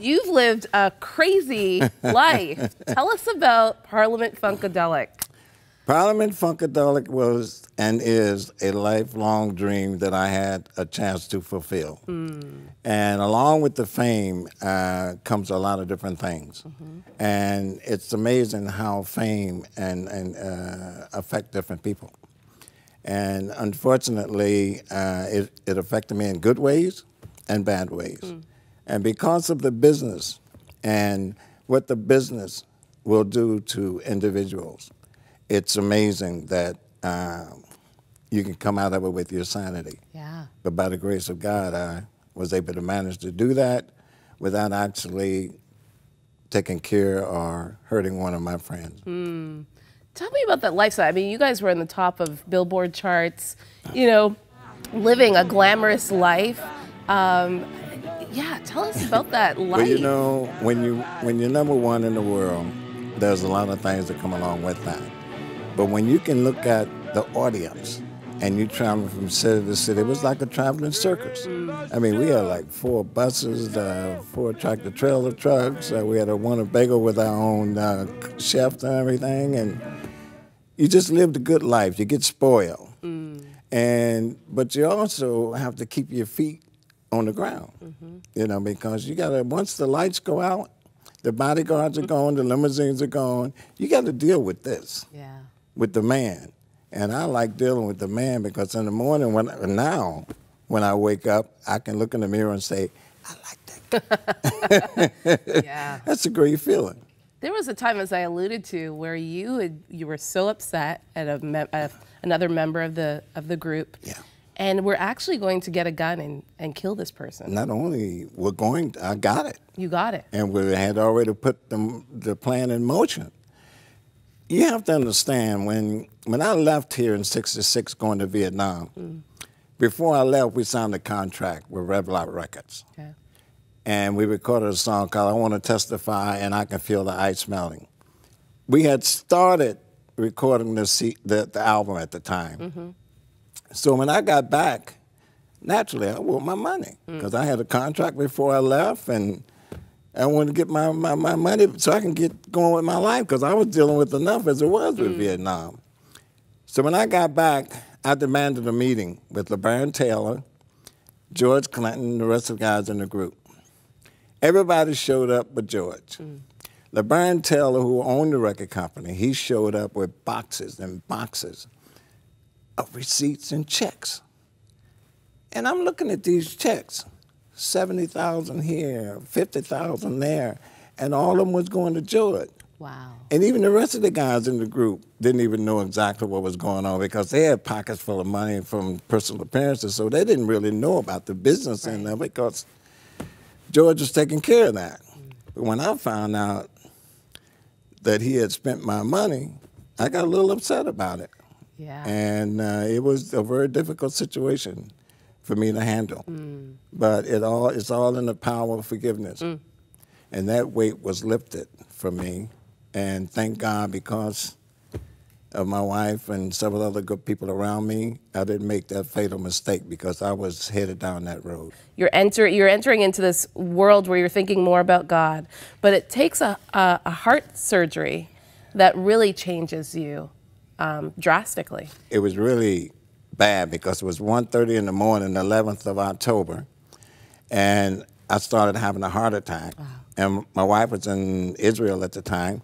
You've lived a crazy life. Tell us about Parliament Funkadelic. Parliament Funkadelic was and is a lifelong dream that I had a chance to fulfill. Mm. And along with the fame uh, comes a lot of different things. Mm -hmm. And it's amazing how fame and, and uh, affect different people. And unfortunately, uh, it, it affected me in good ways and bad ways. Mm. And because of the business and what the business will do to individuals, it's amazing that um, you can come out of it with your sanity. Yeah. But by the grace of God, I was able to manage to do that without actually taking care or hurting one of my friends. Mm. Tell me about that lifestyle. I mean, you guys were in the top of Billboard charts, you know, living a glamorous life. Um, yeah, tell us about that life. Well, you know, when you when you're number one in the world, there's a lot of things that come along with that. But when you can look at the audience and you travel from city to city, it was like a traveling circus. I mean, we had like four buses, uh, four tractor trailer trucks. Uh, we had a Winnebago with our own uh, chef and everything, and you just lived a good life. You get spoiled, mm. and but you also have to keep your feet on the ground. Mm -hmm. You know, because you gotta once the lights go out, the bodyguards are gone, the limousines are gone. You got to deal with this. Yeah with the man. And I like dealing with the man because in the morning, when now, when I wake up, I can look in the mirror and say, I like that yeah. That's a great feeling. There was a time, as I alluded to, where you had, you were so upset at a, me a, another member of the of the group. Yeah. And we're actually going to get a gun and, and kill this person. Not only we're going, I got it. You got it. And we had already put the, the plan in motion you have to understand when when I left here in '66 going to Vietnam, mm. before I left, we signed a contract with Revilot Records. Okay. And we recorded a song called I Want to Testify and I Can Feel the Ice Melting. We had started recording the, the, the album at the time. Mm -hmm. So when I got back, naturally I want my money because mm. I had a contract before I left and I wanted to get my, my, my money so I can get going with my life because I was dealing with enough as it was with mm. Vietnam. So when I got back, I demanded a meeting with LeBaron Taylor, George Clinton, and the rest of the guys in the group. Everybody showed up but George. Mm. LeBaron Taylor, who owned the record company, he showed up with boxes and boxes of receipts and checks. And I'm looking at these checks. 70,000 here, 50,000 there, and all of them was going to George. Wow. And even the rest of the guys in the group didn't even know exactly what was going on because they had pockets full of money from personal appearances, so they didn't really know about the business right. end of it because George was taking care of that. Mm. But when I found out that he had spent my money, I got a little upset about it. Yeah. And uh, it was a very difficult situation for me to handle. Mm. But it all it's all in the power of forgiveness. Mm. And that weight was lifted from me. And thank God because of my wife and several other good people around me, I didn't make that fatal mistake because I was headed down that road. You're, enter, you're entering into this world where you're thinking more about God, but it takes a, a, a heart surgery that really changes you um, drastically. It was really bad because it was 1.30 in the morning, the 11th of October, and I started having a heart attack. Wow. And my wife was in Israel at the time.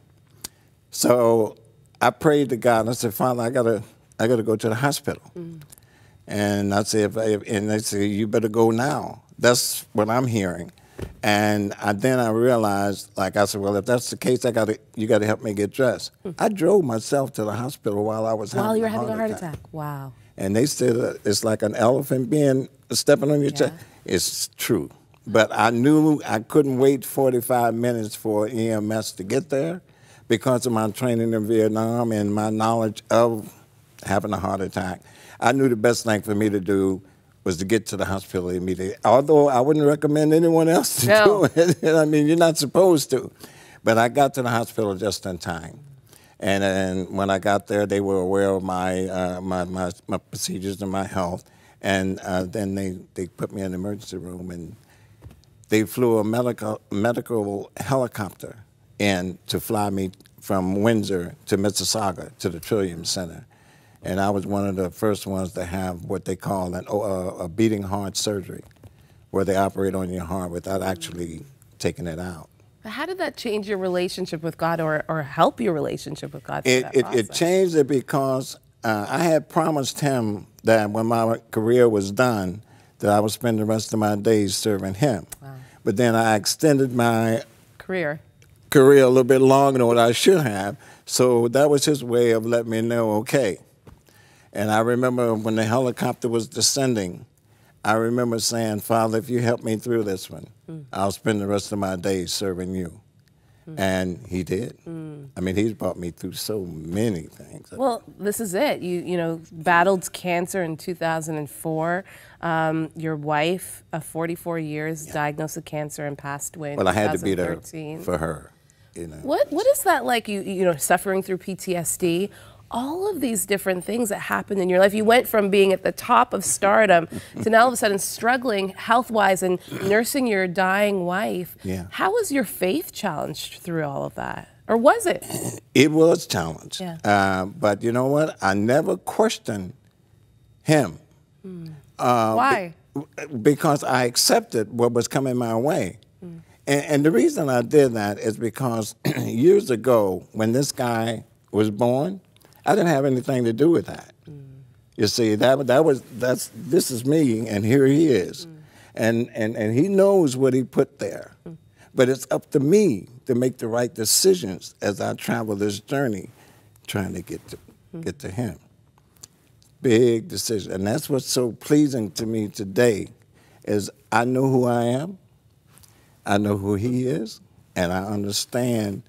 So I prayed to God and I said, Father, I gotta, I gotta go to the hospital. Mm. And I said, If I and they said, you better go now. That's what I'm hearing. And I, then I realized, like I said, well, if that's the case, I got to, you got to help me get dressed. Mm. I drove myself to the hospital while I was while having you were having a heart attack. attack. Wow and they said uh, it's like an elephant being stepping on your yeah. chest. It's true. But I knew I couldn't wait 45 minutes for EMS to get there because of my training in Vietnam and my knowledge of having a heart attack. I knew the best thing for me to do was to get to the hospital immediately. Although I wouldn't recommend anyone else to no. do it. I mean, you're not supposed to. But I got to the hospital just in time. And, and when I got there, they were aware of my, uh, my, my, my, procedures and my health. And uh, then they, they put me in the emergency room. And they flew a medical medical helicopter in to fly me from Windsor to Mississauga to the Trillium Center. And I was one of the first ones to have what they call an, uh, a beating heart surgery, where they operate on your heart without actually taking it out. How did that change your relationship with God or, or help your relationship with God? It, it, it, changed it because uh, I had promised him that when my career was done, that I would spend the rest of my days serving him. Wow. But then I extended my career career a little bit longer than what I should have. So that was his way of letting me know, okay. And I remember when the helicopter was descending, I remember saying, Father, if you help me through this one, mm. I'll spend the rest of my days serving you. Mm. And he did. Mm. I mean, he's brought me through so many things. Well, this is it. You, you know, battled cancer in 2004. Um, your wife, of 44 years, yeah. diagnosed with cancer and passed away. well, I had to be there for her. You know. What What is that like? You you know, suffering through PTSD all of these different things that happened in your life. You went from being at the top of stardom to now all of a sudden struggling health wise and nursing your dying wife. Yeah. How was your faith challenged through all of that? Or was it? It was challenged. Yeah. Uh, but you know what? I never questioned him. Hmm. Uh, Why? Be because I accepted what was coming my way. Hmm. And, and the reason I did that is because years ago, when this guy was born, I didn't have anything to do with that. Mm. You see, that that was that's this is me, and here he is, mm. and and and he knows what he put there. Mm. But it's up to me to make the right decisions as I travel this journey, trying to get to mm. get to him. Big decision, and that's what's so pleasing to me today, is I know who I am, I know who he is, and I understand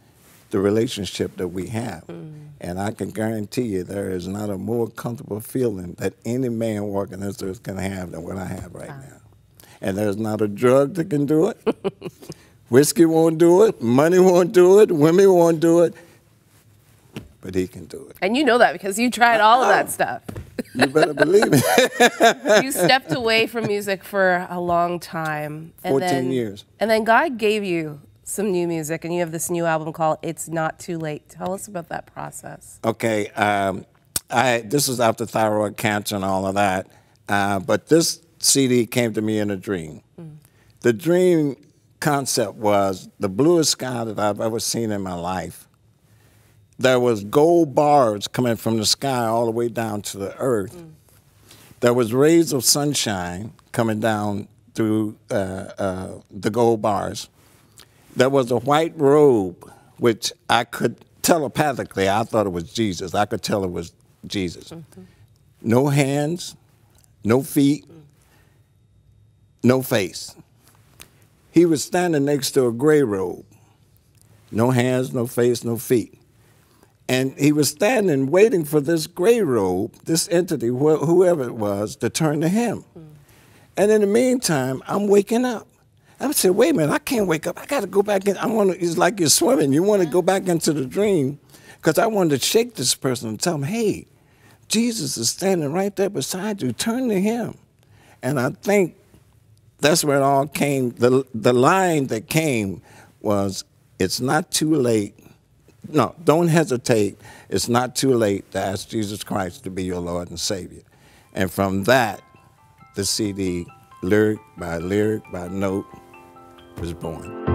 the relationship that we have. Mm. And I can guarantee you there is not a more comfortable feeling that any man walking this earth can have than what I have right wow. now. And there's not a drug that can do it. Whiskey won't do it. Money won't do it. Women won't do it. But he can do it. And you know that because you tried all of that stuff. You better believe it. you stepped away from music for a long time. 14 then, years. And then God gave you some new music, and you have this new album called "It's Not Too Late." Tell us about that process. Okay, um, I this was after thyroid cancer and all of that, uh, but this CD came to me in a dream. Mm. The dream concept was the bluest sky that I've ever seen in my life. There was gold bars coming from the sky all the way down to the earth. Mm. There was rays of sunshine coming down through uh, uh, the gold bars there was a white robe, which I could telepathically, I thought it was Jesus. I could tell it was Jesus. Mm-hmm. No hands, no feet, no face. He was standing next to a gray robe. No hands, no face, no feet. And he was standing waiting for this gray robe, this entity, wh- whoever it was, to turn to him. Mm. And in the meantime, I'm waking up. I say, wait a minute, I can't wake up. I got to go back in. I want to, it's like you're swimming. You want to go back into the dream because I wanted to shake this person and tell him, hey, Jesus is standing right there beside you. Turn to him. And I think that's where it all came. The, the line that came was, it's not too late. No, don't hesitate. It's not too late to ask Jesus Christ to be your Lord and Savior. And from that, the CD, lyric by lyric by note, was born.